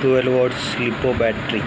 Twelve volt स्लिपो battery.